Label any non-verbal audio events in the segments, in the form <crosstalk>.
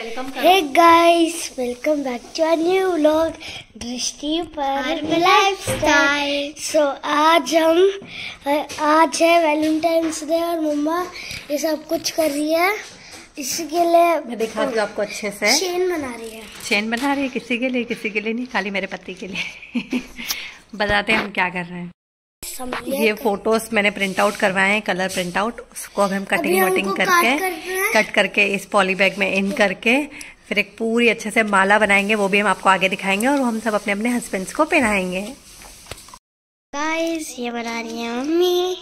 Hey guys, welcome back to our new vlog दृष्टि पर lifestyle सो आज हम आज है वैलेंटाइंस डे और मम्मा ये सब कुछ कर रही है। इसके लिए मैं दिखाती हूँ आपको अच्छे से। चेन बना रही है। चेन बना रही है किसी के लिए किसी के लिए नहीं खाली मेरे पति के लिए। <laughs> बताते हैं हम क्या कर रहे हैं। ये फ़ोटोज़ मैंने प्रिंट आउट करवाए हैं कलर प्रिंट आउट उसको अब हम कटिंग वटिंग करके कट करके इस पॉली बैग में इन करके फिर एक पूरी अच्छे से माला बनाएँगे वो भी हम आपको आगे दिखाएँगे और हम सब अपने अपने हस्बैंड्स को पहनाएँगे। गाइस ये बना रही है मम्मी।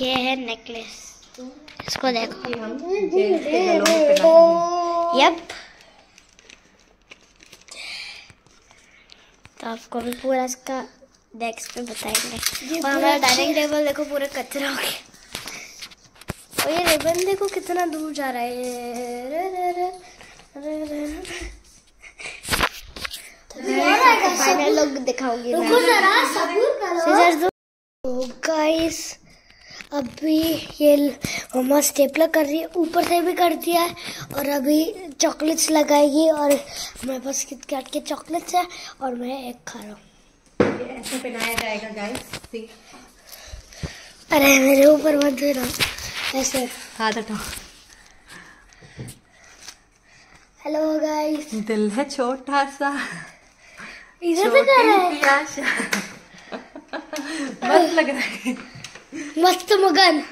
ये है नेकलेस इसको देखो। यप तो आपको भी पूरा इसका डेस्क पे बताएँगे और हमारा डाइनिंग टेबल देखो पूरा कचरा हो गया और ये रिबन देखो कितना दूर जा रहा है? रे रे रे रे रे फाइनल लोग दिखाऊँगी गाइस अभी ये मम्मा स्टेपलर कर रही है ऊपर से भी कर दिया है और अभी चॉकलेट्स लगाएगी और हमारे पास किटकैट के चॉकलेट्स है और मैं एक खा रहा हूँ। ऐसे पहनाया जाएगा गाइस अरे मेरे ऊपर मत देना ऐसे। हाथ हटाओ हेलो गाइस दिल है छोटा सा। इधर से कर रहा है। मस्त लग रहा है। मस्त मगन।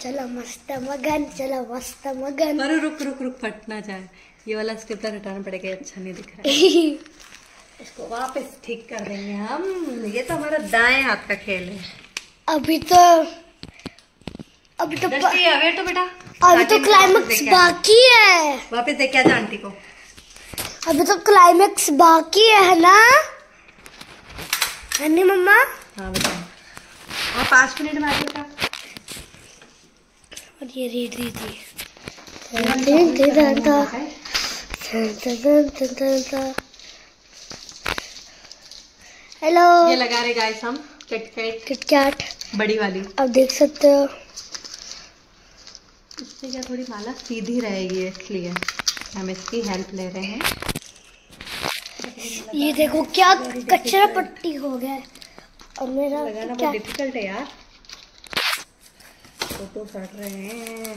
चलो मस्त मगन चलो मस्त मगन। अरे रुक रुक रुक फट ना जाए ये वाला स्टेपलर हटाना पड़ेगा अच्छा नहीं दिख रहा है। <laughs> इसको वापस ठीक कर देंगे हम। ये तो हमारा दाएँ हाथ का खेल है। अभी तो अभी तो अवेयर तो बेटा अभी तो क्लाइमेक्स। बाकी है। वापस देखे जा आंटी को। अभी तो क्लाइमेक्स बाकी है ना? है नहीं मम्मा? हाँ बताओ और पाँच मिनट में आ और ये रीड दीजिए। हेलो ये लगा रहे गाइस हम किटकैट किटकैट बड़ी वाली. अब देख सकते हो। इससे क्या थोड़ी माला सीधी रहेगी इसलिए हम इसकी हेल्प ले रहे हैं. ये देखो क्या कचरा पट्टी हो गया है। और मेरा लगाना बहुत डिफ़िकल्ट है यार. फ़ोटो सड़ रहे हैं.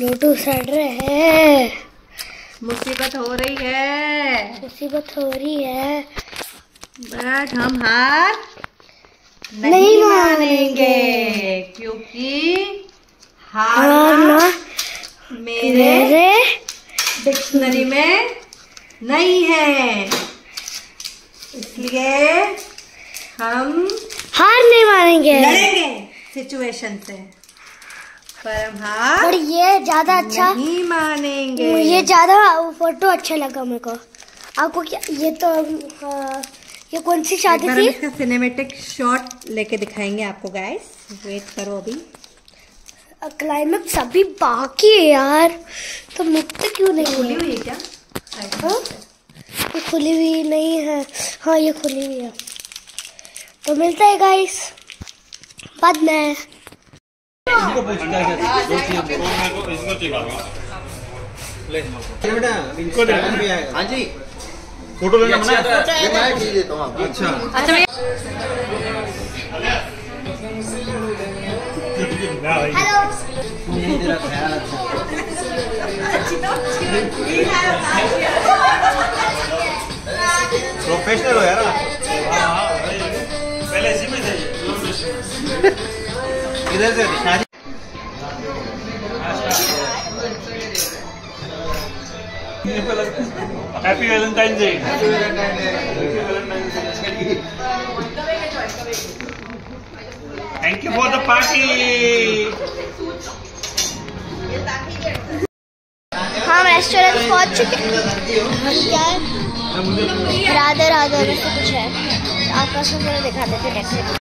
लोटू सड़ रहे हैं। मुसीबत हो रही है। मुसीबत हो रही है। बट हम हार नहीं नहीं मानेंगे। क्योंकि हारना मेरे मेरे डिक्शनरी में नहीं है। इसलिए हम हार नहीं मानेंगे। लड़ेंगे सिचुएशन से। पर हम और ये ज़्यादा अच्छा नहीं मानेंगे। ये ज़्यादा फ़ोटो अच्छा लगा मेरे को। आपको क्या ये तो हाँ, ये कौन सी शादी थी? इसका सिनेमेटिक शॉट लेके दिखाएँगे आपको गाइस वेट करो अभी। क्लाइमेक्स अभी बाकी है यार। तो मुक्त क्यों नहीं खुली हुई है क्या? हाँ? ये खुली हुई नहीं है। हाँ ये खुली हुई है। तो मिलता है गाइस बाद में। बेटा इनको आएगा हाँ जी फ़ोटो लेना मना है? मैं भेज देता हूँ आपको अच्छा अच्छा प्रोफेशनल हो यार पहले इसी में थे इधर से शादी happy Valentine day thank you for the party हम रेस्टोरेंट पहुँच चुके हैं। क्या है राधे राधे ऐसे कुछ है। आसपास में दिखा देते डेकोरेट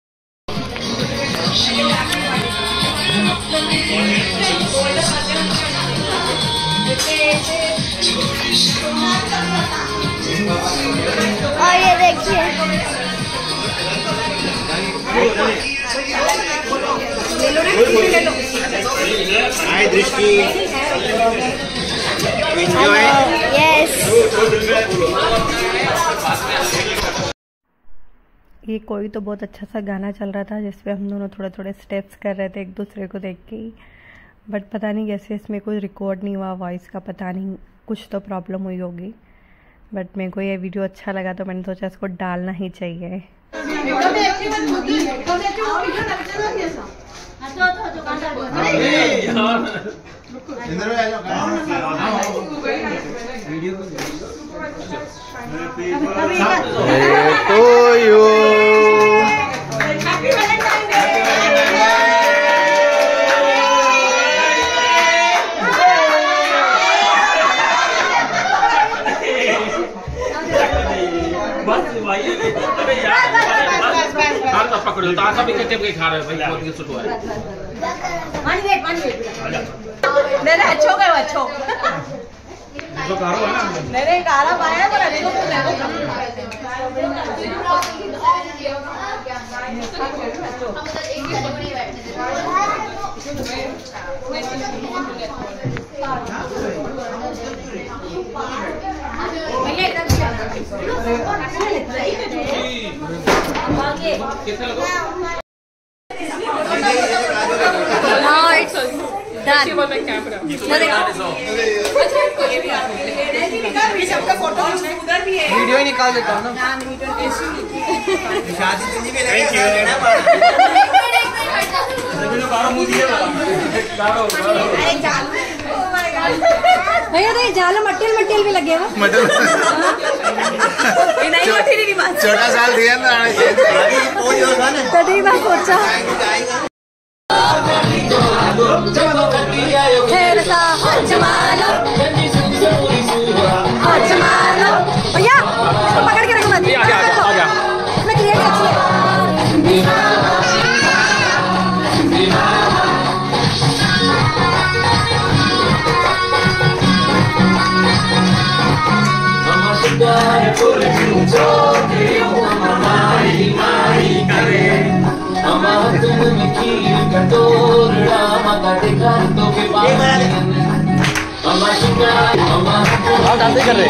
और ये देखिए। हाय दृष्टि। यस ये कोई तो बहुत अच्छा सा गाना चल रहा था जिसपे हम दोनों थोड़े थोड़े स्टेप्स कर रहे थे एक दूसरे को देख के ही। बट पता नहीं कैसे इसमें कोई रिकॉर्ड नहीं हुआ वॉइस का पता नहीं कुछ तो प्रॉब्लम हुई होगी। बट मेरे को ये वीडियो अच्छा लगा तो मैंने सोचा इसको डालना ही चाहिए। इंद्र में आ जाओ तो यू हाथ पकड़ो तो आशा भी कहते हुए खा रहे भाई बहुत ही सुटवा है। वन वेट वन वेट नहीं नहीं अच्छो गए अच्छो। देखो कारो है ना नहीं नहीं कारा पाया पर अच्छो तो को भैया इधर वीडियो ही निकाल देता हूँ ना भैया तो ये जाल मट्टेल मट्टेल भी लगे हुआ नहीं मट्टी नहीं बात छोटा साल दिया ना तभी मैं सोचा। खेलता हज मारो हाँ डांस कर रहे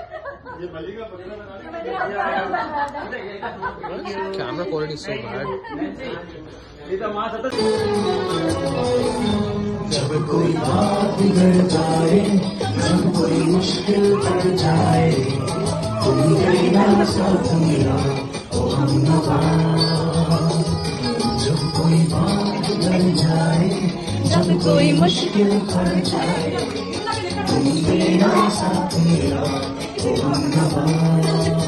कैमरा क्वालिटी सो बैड जब कोई बात बिगड़ जाए जब कोई मुश्किल पड़ जाए तुम कहीं ना साथ मिला जब कोई बात बिगड़ जाए जब कोई मुश्किल पड़ जाए तुम कहीं ना साथ मिला Come on.